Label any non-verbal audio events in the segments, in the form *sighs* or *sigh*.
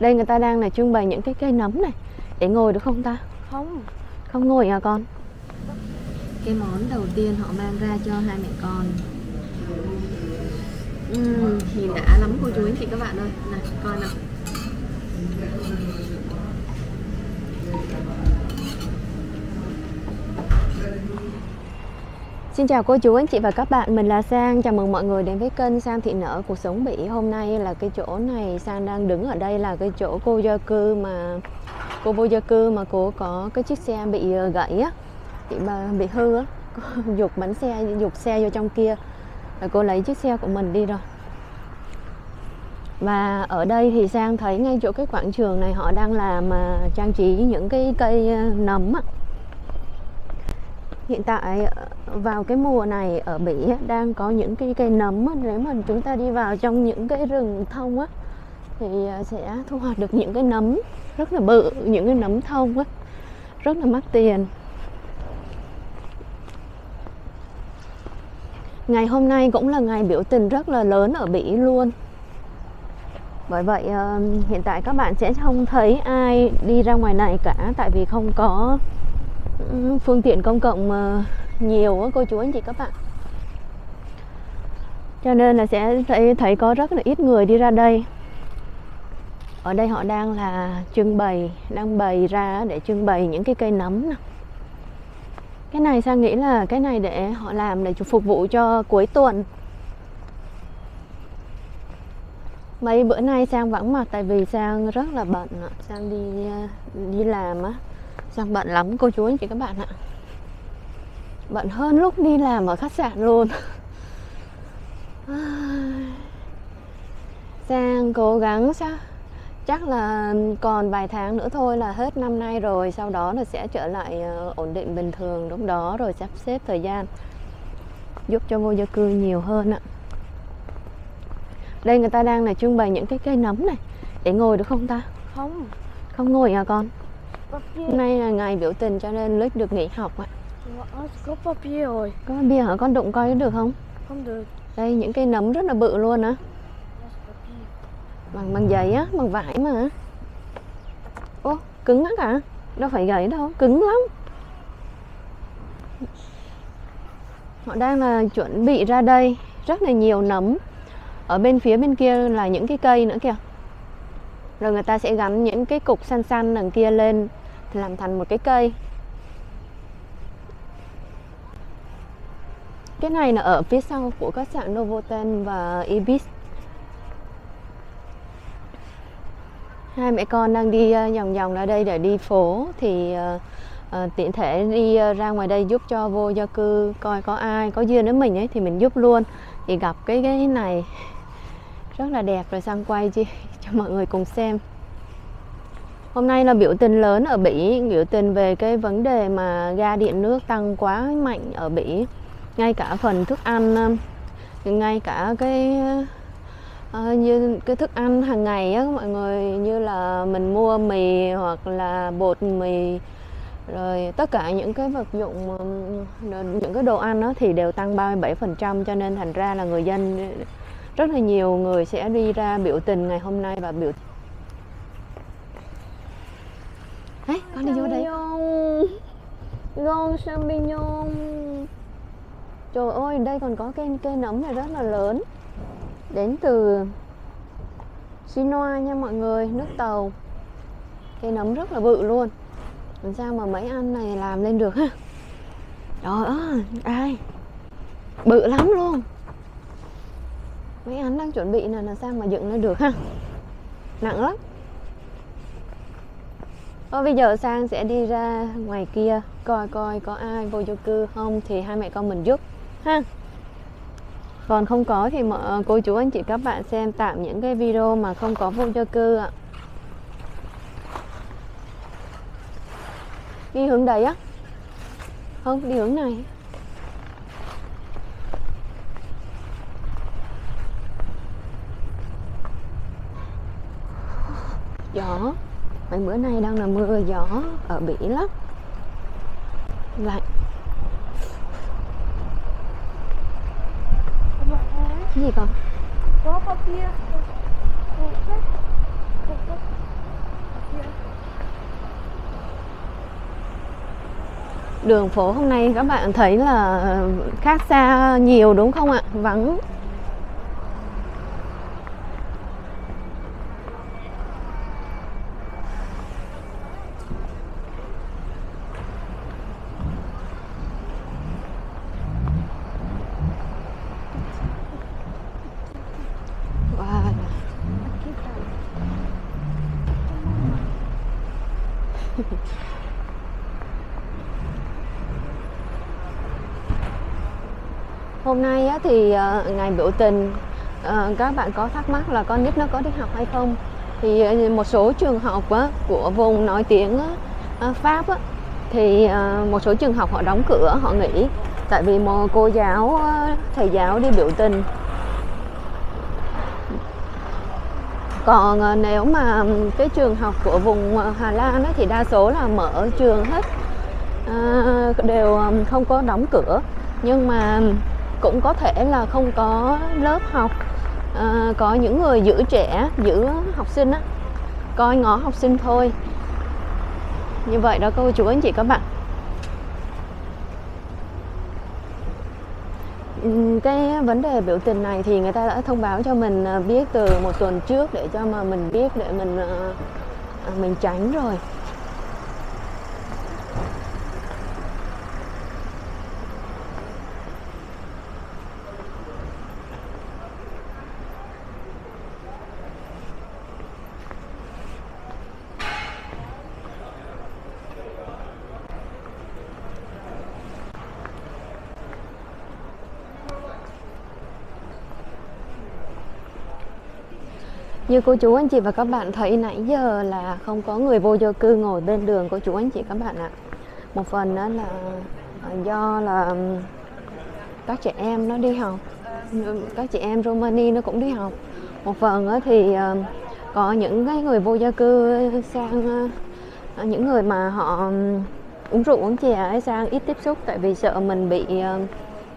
Đây người ta đang là trưng bày những cái cây nấm này. Để ngồi được không ta? Không. Không ngồi à con? Cái món đầu tiên họ mang ra cho hai mẹ con. Uhm, Nhìn đã lắm cô chú anh chị các bạn ơi. Này coi nào Xin chào cô chú anh chị và các bạn, mình là Sang. Chào mừng mọi người đến với kênh Sang Thị Nở. Cuộc Sống Bỉ Hôm nay là cái chỗ này. Sang đang đứng ở đây là cái chỗ cô gia cư mà Cô vô gia cư mà cô có cái chiếc xe bị ờ, gãy á. Bị, bị hư á. *laughs* Dục bánh xe, dục xe vô trong kia. Rồi cô lấy chiếc xe của mình đi rồi. Và ở đây thì Sang thấy ngay chỗ cái quảng trường này họ đang làm mà trang trí những cái cây ờ, nấm á hiện tại ờ, vào cái mùa này ở Bỉ đang có những cái cây nấm nếu mà chúng ta đi vào trong những cái rừng thông á, thì ờ, sẽ thu hoạch được những cái nấm rất là bự, những cái nấm thông á, rất là mắc tiền. Ngày hôm nay cũng là ngày biểu tình rất là lớn ở Bỉ luôn. Bởi vậy ờ, hiện tại các bạn sẽ không thấy ai đi ra ngoài này cả, tại vì không có phương tiện công cộng ờ, nhiều cô chú anh chị các bạn. Cho nên là sẽ thấy thấy có rất là ít người đi ra đây. Ở đây họ đang là trưng bày, đang bày ra để trưng bày những cái cây nấm này. cái này sang nghĩ là cái này để họ làm để phục vụ cho cuối tuần. Mấy bữa nay sang vắng mặt tại vì sang rất là bận sang đi ờ, đi làm á sang bận lắm cô chú anh chị các bạn ạ? Bận hơn lúc đi làm ở khách sạn luôn. *sighs* Sang cố gắng sao chắc là còn vài tháng nữa thôi là hết năm nay rồi sau đó là sẽ trở lại ờ, ổn định bình thường lúc đó rồi sắp xếp thời gian. Giúp cho vô gia cư nhiều hơn ạ. Đây người ta đang là trưng bày những cái cây nấm này. Để ngồi được không ta? Không. Không ngồi à con hôm nay là ngày biểu tình cho nên lít được nghỉ học ạ. Có bia bia rồi. Có bia hả? Con đụng coi được không? Không được. Đây những cây nấm rất là bự luôn á. Bằng bằng giấy á bằng vải mà. Ô cứng lắm cả đâu phải giấy đâu cứng lắm. Họ đang là chuẩn bị ra đây. Rất là nhiều nấm. Ở bên phía bên kia là những cái cây nữa kìa rồi người ta sẽ gắn những cái cục xanh xanh đằng kia lên làm thành một cái cây. Cái này là ở phía sau của khách sạn Novotel và Ibis. Hai mẹ con đang đi ờ, vòng vòng ra đây để đi phố thì à, tiện thể đi uh, ra ngoài đây giúp cho vô gia cư coi có ai có duyên với mình ấy thì mình giúp luôn. Thì gặp cái cái này rất là đẹp rồi sang quay chi *laughs* cho mọi người cùng xem Hôm nay là biểu tình lớn ở Bỉ, biểu tình về cái vấn đề mà ga điện nước tăng quá mạnh ở Bỉ. Ngay cả phần thức ăn, um, ngay cả cái uh, như cái thức ăn hàng ngày á mọi người như là mình mua mì hoặc là bột mì rồi tất cả những cái vật dụng um, những cái đồ ăn đó thì đều tăng 37% cho nên thành ra là người dân rất là nhiều người sẽ đi ra biểu tình ngày hôm nay và biểu Đấy, con đi vô đây. Gon champignon Trời ơi, đây còn có cây, cây nấm này rất là lớn. Đến từ Sinoa nha mọi người, nước tàu. Cây nấm rất là bự luôn. Làm sao mà mấy anh này làm lên được ha? Trời ơi, ai? Bự lắm luôn Mấy anh đang chuẩn bị là làm sao mà dựng lên được ha Nặng lắm Thôi bây giờ Sang sẽ đi ra ngoài kia coi coi có ai vô vô cư không thì hai mẹ con mình giúp ha. Còn không có thì mọi cô chú anh chị các bạn xem tạm những cái video mà không có vô vô cư ạ. Đi hướng đấy á? Không, đi hướng này. gió. Mấy bữa nay đang là mưa gió, ở bỉ lắm. Lạnh cái gì con? Có có kia đường phố hôm nay các bạn thấy là khác xa nhiều đúng không ạ? Vắng. Thì ờ, ngày biểu tình ờ, các bạn có thắc mắc là con nít nó có đi học hay không? Thì ờ, một số trường học của vùng nói tiếng Pháp thì một số trường học họ đóng cửa họ nghỉ tại vì một cô giáo thầy giáo đi biểu tình. Còn nếu mà cái trường học của vùng Hà Lan ấy, thì đa số là mở trường hết. Đều không có đóng cửa. Nhưng mà cũng có thể là không có lớp học. À, có những người giữ trẻ giữ học sinh á coi ngó học sinh thôi. Như vậy đó cô chú anh chị các bạn. Ừ, cái vấn đề biểu tình này thì người ta đã thông báo cho mình à, biết từ một tuần trước để cho mà mình biết để mình à, à, mình tránh rồi. Như cô chú anh chị và các bạn thấy nãy giờ là không có người vô gia cư ngồi bên đường cô chú anh chị các bạn ạ. Một phần đó là à, do là các trẻ em nó đi học, các chị em Romani nó cũng đi học. Một phần thì có những cái người vô gia cư sang à, những người mà họ uống rượu uống chè ấy sang ít tiếp xúc tại vì sợ mình bị ờ,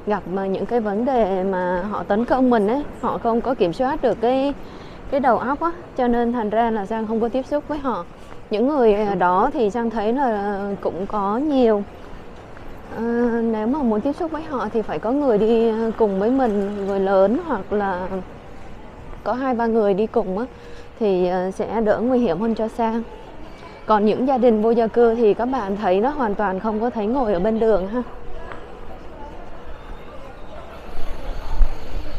gặp mà những cái vấn đề mà họ tấn công mình ấy, họ không có kiểm soát được cái cái đầu óc á cho nên thành ra là Giang không có tiếp xúc với họ. Những người ờ, đó thì Giang thấy là cũng có nhiều. À, nếu mà muốn tiếp xúc với họ thì phải có người đi ờ, cùng với mình người lớn hoặc là có hai ba người đi cùng á thì sẽ đỡ nguy hiểm hơn cho Sang còn những gia đình vô gia cư thì các bạn thấy nó hoàn toàn không có thấy ngồi ở bên đường ha.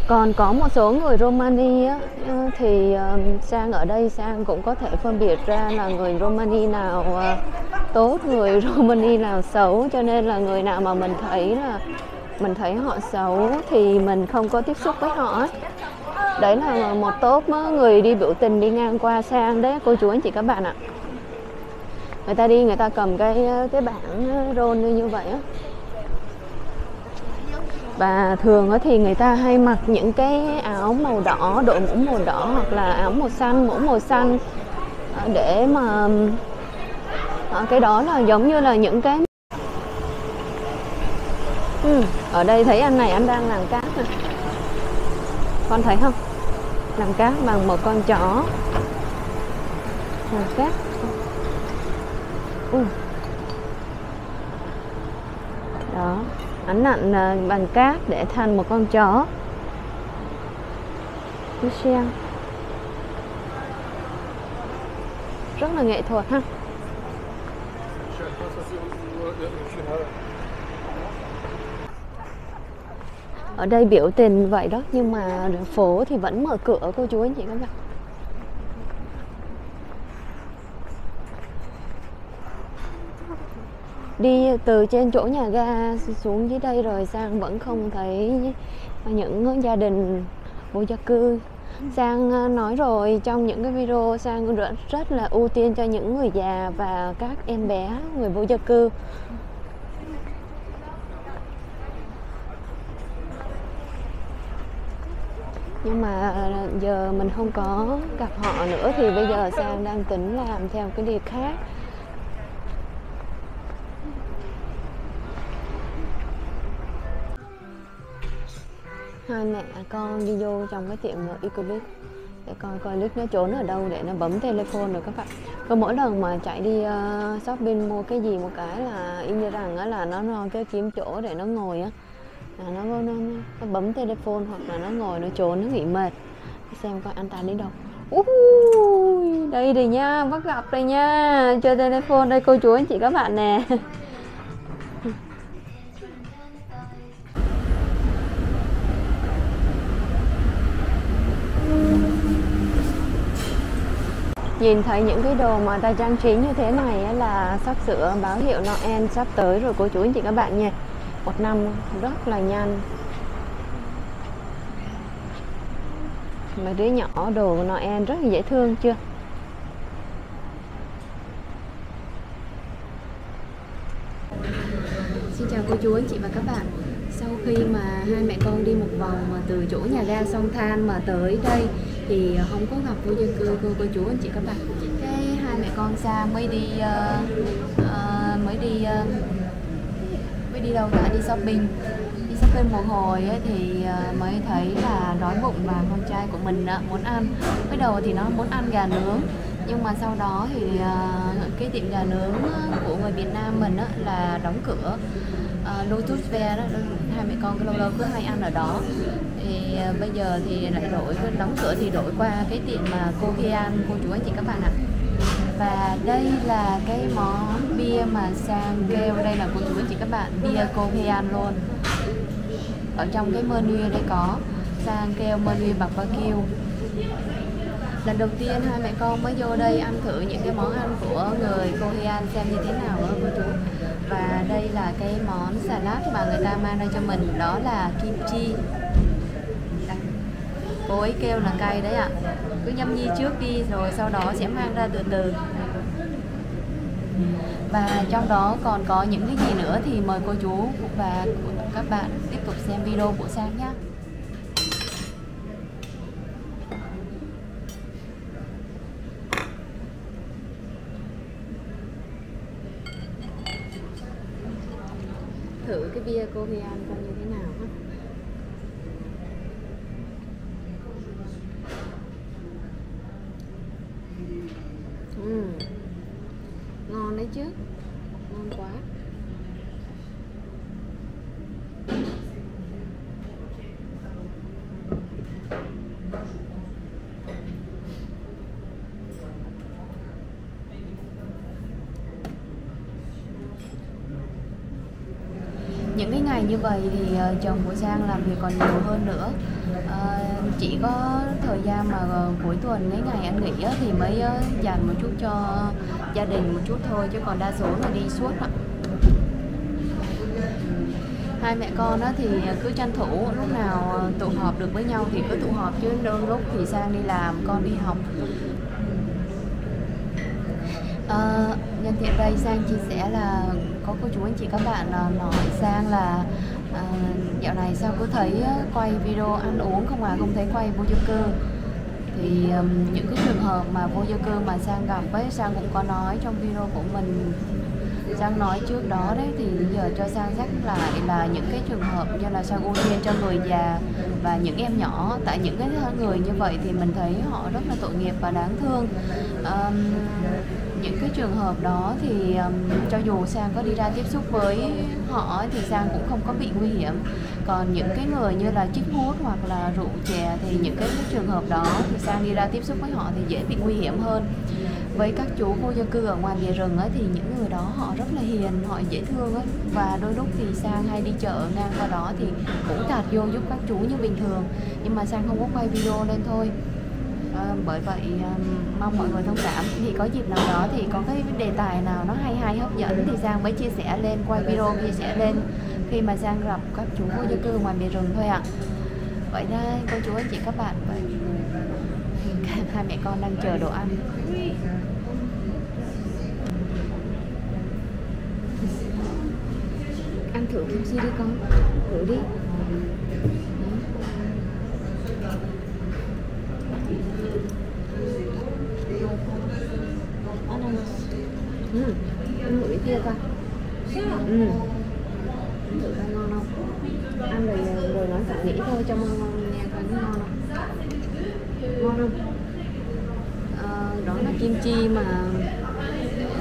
Còn có một số người Romani á, ờ, thì ờ, sang ở đây sang cũng có thể phân biệt ra là người Romani nào ờ, tốt người *laughs* Romani nào xấu. Cho nên là người nào mà mình thấy là mình thấy họ xấu thì mình không có tiếp xúc với họ ấy. đấy là một tốt người đi biểu tình đi ngang qua sang đấy. Cô chú anh chị các bạn ạ. Người ta đi người ta cầm cái cái bảng rôn như vậy á và thường thì người ta hay mặc những cái áo màu đỏ đội mũ màu đỏ hoặc là áo màu xanh mũ màu xanh. Ờ, để mà ờ, cái đó là giống như là những cái ừ, ở đây thấy anh này anh đang làm cát nè. Con thấy không? Làm cát bằng một con chó. Làm cát ừ. đó ảnh nặn ờ, bằng cát để thành một con chó. Xem rất là nghệ thuật ha. Ở đây biểu tình vậy đó, nhưng mà phố thì vẫn mở cửa, cô chú anh chị các bạn. Đi từ trên chỗ nhà ga xuống dưới đây rồi sang vẫn không thấy những gia đình vô gia cư. Sang à, nói rồi trong những cái video sang rất, rất là ưu tiên cho những người già và các em bé người vô gia cư. Nhưng mà giờ mình không có gặp họ nữa thì bây giờ sang đang tính làm theo cái điều khác hai mẹ con đi vô trong cái tiệm ờ, Ecobit để coi coi lít nó trốn ở đâu để nó bấm telephone rồi các bạn. Có mỗi lần mà chạy đi uh, shopping mua cái gì một cái là y như rằng á là nó, nó cái kiếm chỗ để nó ngồi á. Là nó, nó, nó, nó bấm telephone hoặc là nó ngồi nó trốn nó nghỉ mệt. Xem coi anh ta đi đâu. Ui, đây rồi nha bắt gặp đây nha. Chơi telephone đây cô chú anh chị các bạn nè. *laughs* nhìn thấy những cái đồ mà ta trang trí như thế này là sắp sửa báo hiệu Noel sắp tới rồi, cô chú anh chị các bạn nha. Một năm rất là nhanh. Mấy đứa nhỏ đồ Noel rất là dễ thương chưa? Xin chào cô chú, anh chị và các bạn. Sau khi mà hai mẹ con đi một vòng mà từ chỗ nhà ga sông Than mà tới đây thì ờ, không có gặp vô dân cư cô cô chú anh chị các bạn. Cái hai mẹ con xa mới đi uh, uh, mới đi uh, mới đi đâu cả đi shopping. Đi shopping một hồi ấy, thì uh, mới thấy là đói bụng và con trai của mình uh, muốn ăn. Mới đầu thì nó muốn ăn gà nướng nhưng mà sau đó thì uh, cái tiệm gà nướng của người Việt Nam mình uh, là đóng cửa. Uh, Lotus Ve đó hai mẹ con lâu lâu cứ hay ăn ở đó. Thì à, bây giờ thì lại đổi đóng cửa thì đổi qua cái tiệm mà cô Hian cô chú anh chị các bạn ạ. Và đây là cái món bia mà sang kêu, đây là cô chú anh chị các bạn, bia cô Hian luôn. Ở trong cái menu đây có, sang kêu menu barbecue lần đầu tiên hai mẹ con mới vô đây ăn thử những cái món ăn của người Korean xem như thế nào đó cô chú. Và đây là cái món salad mà người ta mang ra cho mình, đó là kimchi. Cô ấy kêu là cay đấy ạ. À. cứ nhâm nhi trước đi, rồi sau đó sẽ mang ra từ từ. Và trong đó còn có những cái gì nữa thì mời cô chú và các bạn tiếp tục xem video của Sang nhé thử cái bia cô Hian coi như thế nào ha uhm. ngon đấy chứ ngon quá những cái ngày như vậy thì ờ, chồng của Giang làm việc còn nhiều hơn nữa. Ờ, chỉ có thời gian mà ờ, cuối tuần mấy ngày anh nghỉ thì mới dành một chút cho gia đình một chút thôi chứ còn đa số là đi suốt ạ. Hai mẹ con đó thì cứ tranh thủ lúc nào tụ họp được với nhau thì cứ tụ họp chứ đôi lúc thì sang đi làm con đi học. À, nhân tiện đây sang chia sẻ là có cô chú anh chị các bạn à, nói sang là à, dạo này sao cứ thấy quay video ăn uống không à không thấy quay vô gia cư. Thì um, những cái trường hợp mà vô gia cư mà sang gặp ấy sang cũng có nói trong video của mình. Sang nói trước đó đấy thì giờ cho Sang nhắc lại là những cái trường hợp như là Sang ưu tiên cho người già và những em nhỏ. Tại những cái người như vậy thì mình thấy họ rất là tội nghiệp và đáng thương. Um, những cái trường hợp đó thì um, cho dù sang có đi ra tiếp xúc với họ thì sang cũng không có bị nguy hiểm. Còn những cái người như là chích hút hoặc là rượu chè thì những cái trường hợp đó thì sang đi ra tiếp xúc với họ thì dễ bị nguy hiểm hơn. Với các chú vô dân cư ở ngoài bìa rừng ấy, thì những người đó họ rất là hiền họ dễ thương ấy. và đôi lúc thì sang hay đi chợ ngang qua đó thì cũng tạt vô giúp các chú như bình thường. Nhưng mà sang không có quay video lên thôi à, bởi vậy um, mong mọi người thông cảm. Thì có dịp nào đó thì có cái đề tài nào nó hay hay hấp dẫn thì Giang mới chia sẻ lên quay video chia sẻ lên khi mà Giang gặp các chú vô gia cư ngoài bìa rừng thôi ạ. À. vậy đây cô chú anh chị các bạn. Vậy. *laughs* Hai mẹ con đang chờ đồ ăn. Ăn thử kim chi đi con. Thử đi ăn ăn ừ ăn thử cái kia coi ừ. Ăn thử coi ngon không ăn rồi rồi nói cảm nghĩ thôi cho ngon ngon nghe coi nó ngon không. Ngon không? Đó là kim chi mà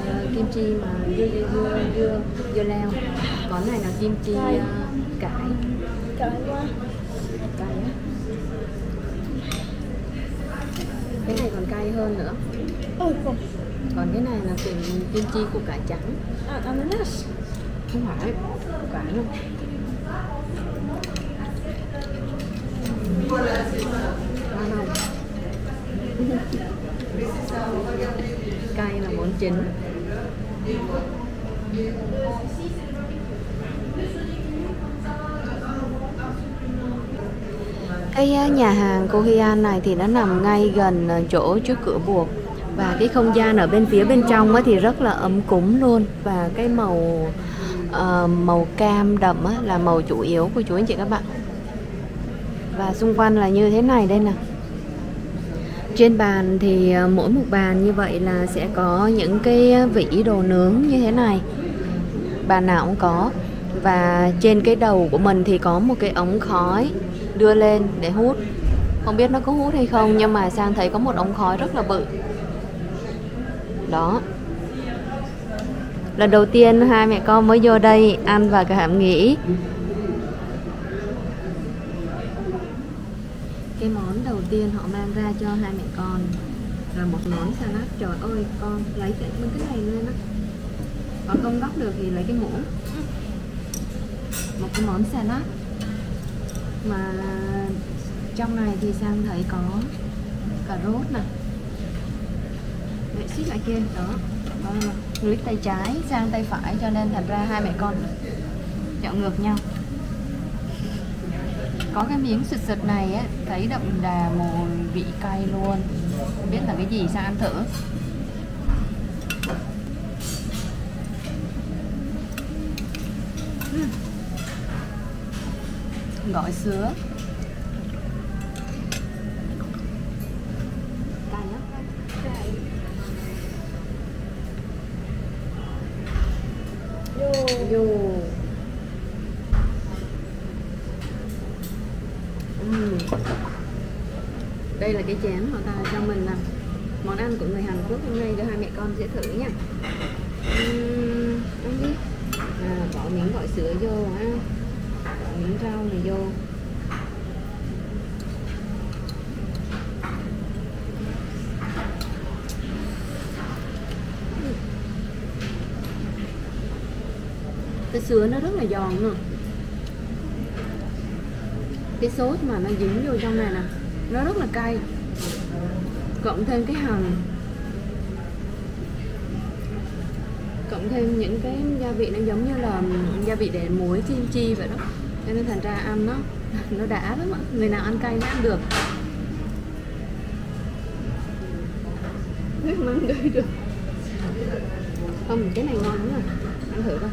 ờ, kim chi mà dưa dưa dưa dưa, dưa leo. Còn này là kim chi ờ, cải. Cay quá. cay á. Cái này còn cay hơn nữa. Ôi không. Còn cái này là kim, kim chi củ cải trắng. À, ananas. không phải cải đâu cay là món chính. Cái á, nhà hàng cô Hian này thì nó nằm ngay gần ờ, chỗ trước cửa buộc và cái không gian ở bên phía bên trong á, thì rất là ấm cúng luôn. Và cái màu uh, màu cam đậm á, là màu chủ yếu của chú anh chị các bạn. Và xung quanh là như thế này đây nè. Trên bàn thì ờ, mỗi một bàn như vậy là sẽ có những cái vỉ đồ nướng như thế này. Bàn nào cũng có. Và trên cái đầu của mình thì có một cái ống khói đưa lên để hút. Không biết nó có hút hay không nhưng mà sang thấy có một ống khói rất là bự đó. Lần đầu tiên hai mẹ con mới vô đây ăn và cảm nghĩ cái món đầu tiên họ mang ra cho hai mẹ con là một món salad. Trời ơi, con lấy cái bên cái này lên á. Còn không góc được thì lấy cái muỗng. Một cái món salad. Mà trong này thì sang thấy có cà rốt nè vệ xích lại kia. Đó. Đó lưới tay trái sang tay phải, cho nên thành ra hai mẹ con chọn ngược nhau. Có cái miếng sụt sụt này á, thấy đậm đà mùi vị cay luôn. Không biết là cái gì sang ăn thử. Gỏi sứa cay lắm Vô. đây là cái chén họ ta cho mình làm món ăn của người Hàn Quốc. Hôm nay cho hai mẹ con sẽ thử nha uhm, ăn đi. À, bỏ miếng gỏi sữa vô ha. Bỏ miếng rau này vô. Sữa sứa nó rất là giòn nữa. Cái sốt mà nó dính vô trong này nè, nó rất là cay. Cộng thêm cái hành cộng thêm những cái gia vị nó giống như là gia vị để muối, kim chi vậy đó. Cho nên thành ra ăn nó *laughs* nó đã lắm ạ. Người nào ăn cay nó ăn được. Không ăn được. Không, cái này ngon lắm rồi ăn thử coi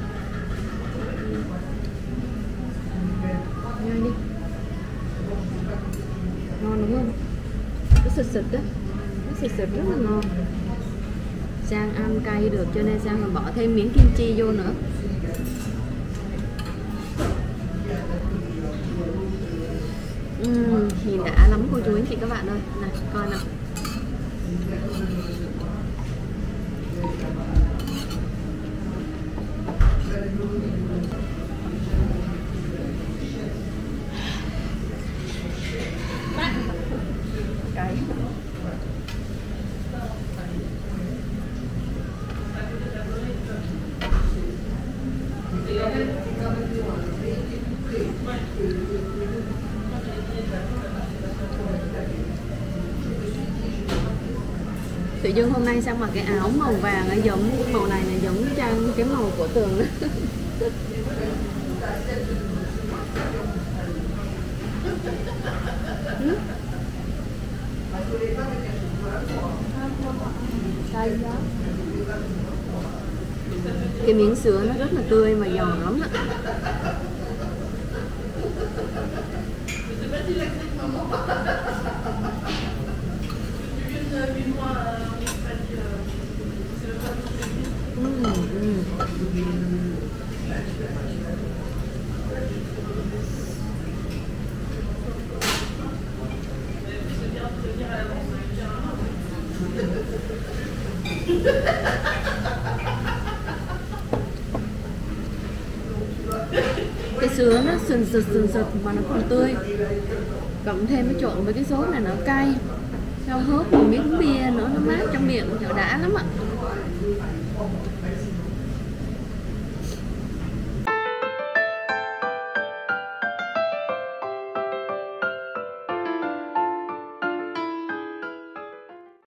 nhai đi ngon đúng không? Nó sực sực đó. Nó sực sực rất là ngon. Sang ăn cay được cho nên sang còn bỏ thêm miếng kim chi vô nữa. Uhm, nhìn đã lắm cô chú anh chị các bạn ơi. Này coi nào. Tự dưng hôm nay sang mặc cái áo màu vàng ấy giống màu này này giống trang cái màu của tường đó cái miếng sứa nó rất là tươi mà giòn lắm ạ Ừm, ừm. *laughs* cái sứa nó sừng sực sừng sực mà nó còn tươi. Cộng thêm cái trộn với cái sốt này nó cay sau hớp một miếng bia nữa, nó mát trong miệng chỗ đã lắm ạ.